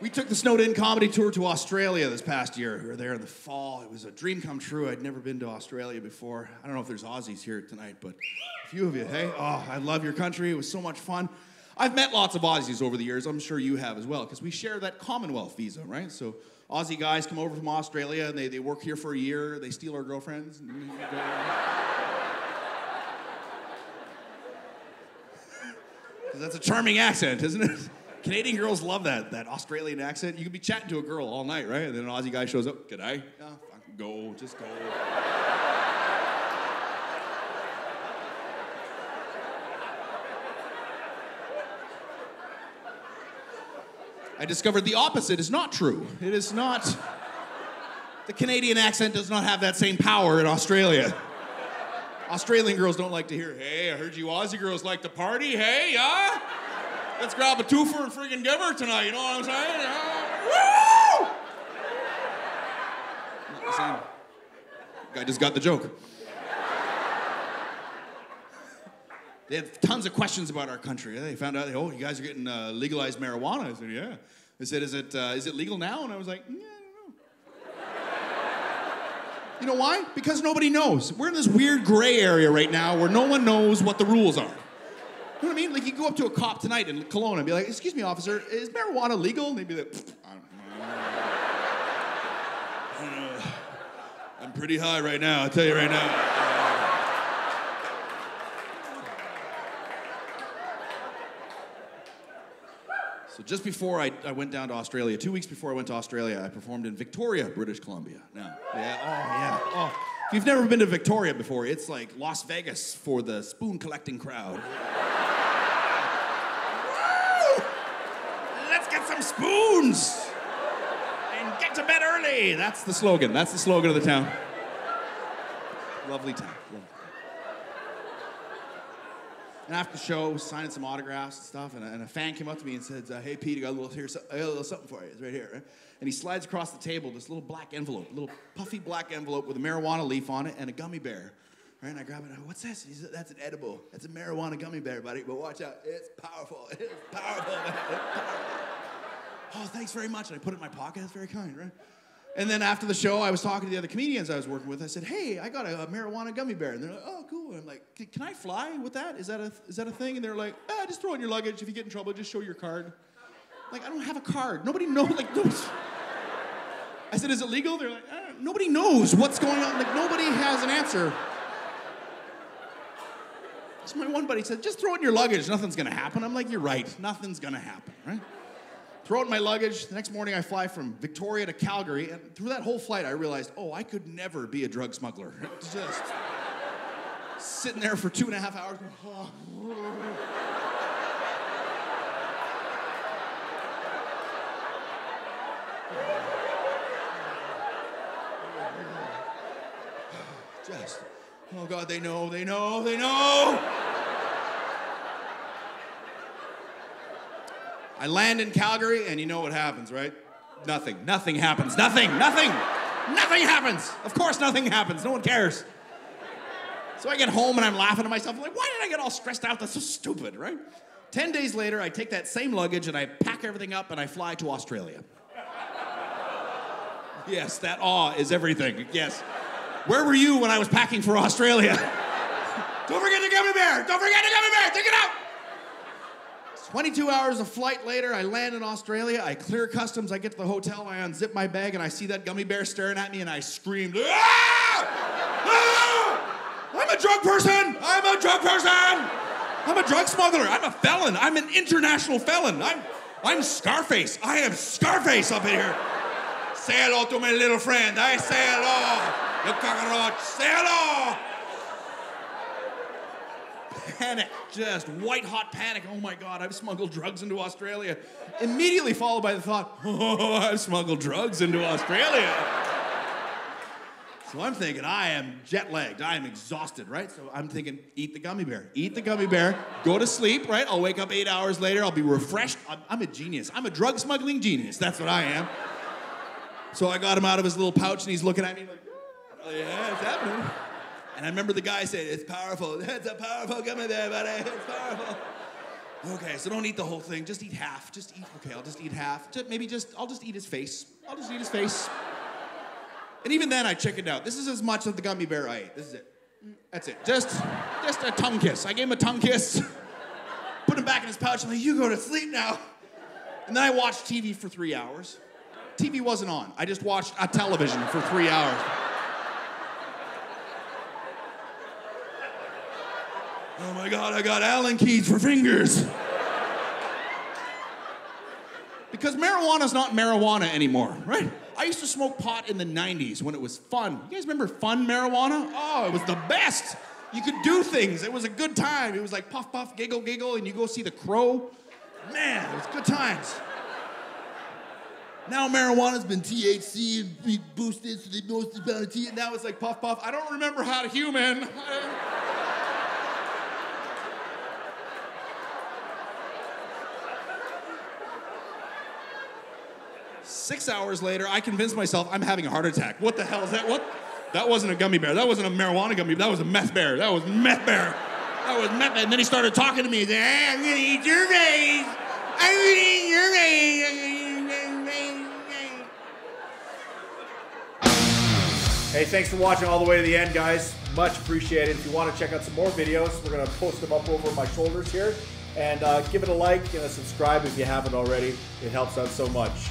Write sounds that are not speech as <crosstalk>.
We took the Snowed In comedy tour to Australia this past year. We were there in the fall. It was a dream come true. I'd never been to Australia before. I don't know if there's Aussies here tonight, but a few of you, hey, oh, I love your country. It was so much fun. I've met lots of Aussies over the years. I'm sure you have as well, because we share that Commonwealth visa, right? So Aussie guys come over from Australia and they, they work here for a year. They steal our girlfriends. <laughs> That's a charming accent, isn't it? Canadian girls love that, that Australian accent. You could be chatting to a girl all night, right? And then an Aussie guy shows up, G'day. Yeah, fucking go, just go. I discovered the opposite is not true. It is not. The Canadian accent does not have that same power in Australia. Australian girls don't like to hear, hey, I heard you Aussie girls like to party. Hey, yeah? Let's grab a twofer and friggin' give her tonight, you know what I'm saying? Yeah. Woo! Not the same. Guy just got the joke. They had tons of questions about our country. They found out, oh, you guys are getting uh, legalized marijuana. I said, yeah. They said, is it, uh, is it legal now? And I was like, yeah, I don't know. You know why? Because nobody knows. We're in this weird gray area right now where no one knows what the rules are. You know what I mean? Like you go up to a cop tonight in Kelowna and be like, "Excuse me, officer, is marijuana legal?" And they'd be like, I don't, I know. <sighs> "I'm pretty high right now. I'll tell you right now." So just before I, I went down to Australia, two weeks before I went to Australia, I performed in Victoria, British Columbia. Now, yeah, oh yeah, oh. If you've never been to Victoria before, it's like Las Vegas for the spoon collecting crowd. Woo! Spoons and get to bed early. That's the slogan. That's the slogan of the town. Lovely town. Lovely. And after the show, signing some autographs and stuff, and a, and a fan came up to me and said, uh, "Hey, Pete, I got a little here, I got a little something for you. It's right here." Right? And he slides across the table this little black envelope, little puffy black envelope with a marijuana leaf on it and a gummy bear. Right? And I grab it. And What's this? He said, "That's an edible. That's a marijuana gummy bear, buddy. But watch out, it's powerful. <laughs> It's powerful." Oh, thanks very much. And I put it in my pocket. That's very kind, right? And then after the show, I was talking to the other comedians I was working with. I said, "Hey, I got a, a marijuana gummy bear." And they're like, "Oh, cool." And I'm like, "Can- "Can I fly with that? Is that a is that a thing?" And they're like, "Ah, just throw it in your luggage. If you get in trouble, just show your card." Like, I don't have a card. Nobody knows. Like, <laughs> nobody's- I said, "Is it legal?" They're like, ah, "Nobody knows what's going on. Like, nobody has an answer." So my one buddy said, "Just throw it in your luggage. Nothing's gonna happen." I'm like, "You're right. Nothing's gonna happen, right?" Throw in my luggage. The next morning, I fly from Victoria to Calgary, and through that whole flight, I realized, oh, I could never be a drug smuggler. <laughs> Just sitting there for two and a half hours. "Oh." <sighs> Just, oh God, they know, they know, they know. I land in Calgary, and you know what happens, right? Nothing. Nothing happens. Nothing. Nothing. Nothing happens. Of course, nothing happens. No one cares. So I get home and I'm laughing to myself. I'm like, why did I get all stressed out? That's so stupid, right? Ten days later, I take that same luggage and I pack everything up and I fly to Australia. yes, that awe is everything. Yes. Where were you when I was packing for Australia? <laughs> Don't forget the gummy bear! Don't forget the gummy bear! Take it out! 22 hours of flight later, I land in Australia. I clear customs. I get to the hotel. I unzip my bag and I see that gummy bear staring at me and I screamed, "Ah! Ah! I'm a drug person! I'm a drug person! I'm a drug smuggler. I'm a felon. I'm an international felon. I'm, I'm Scarface. I am Scarface up in here. Say hello to my little friend. I say hello. The cockroach. Say hello panic, just white hot panic. Oh my God, I've smuggled drugs into Australia. Immediately followed by the thought, <laughs> oh, I've smuggled drugs into Australia. So I'm thinking, I am jet lagged. I am exhausted, right? So I'm thinking, eat the gummy bear. Eat the gummy bear, go to sleep, right? I'll wake up eight hours later, I'll be refreshed. I'm, I'm a genius. I'm a drug smuggling genius. That's what I am. So I got him out of his little pouch and he's looking at me like, oh, yeah, it's happening. And I remember the guy saying, it's powerful. <laughs> It's a powerful gummy bear, buddy. It's powerful. Okay, so don't eat the whole thing. Just eat half. Just eat. Okay, I'll just eat half. Maybe just I'll just eat his face. I'll just eat his face. And even then, I chickened out. This is as much of the gummy bear I ate. This is it. That's it. Just, just a tongue kiss. I gave him a tongue kiss. <laughs> Put him back in his pouch. I'm like, you go to sleep now. And then I watched TV for three hours. TV wasn't on. I just watched a television for three hours. Oh my God, I got Allen keys for fingers. because marijuana's not marijuana anymore, right? I used to smoke pot in the 90s when it was fun. You guys remember fun marijuana? Oh, it was the best. You could do things. It was a good time. It was like puff, puff, giggle, giggle, and you go see the crow. Man, it was good times. Now marijuana's been THC and boosted, so they most amount of THC. Now it's like puff, puff. I don't remember how to human. <laughs> Six hours later, I convinced myself I'm having a heart attack. What the hell is that? What? That wasn't a gummy bear. That wasn't a marijuana gummy. That was a meth bear. That was meth bear. That was meth. bear. And then he started talking to me. He said, hey, I'm gonna eat your face. I'm gonna eat your face. Hey, thanks for watching all the way to the end, guys. Much appreciated. If you want to check out some more videos, we're going to post them up over my shoulders here. And uh, give it a like and a subscribe if you haven't already. It helps out so much.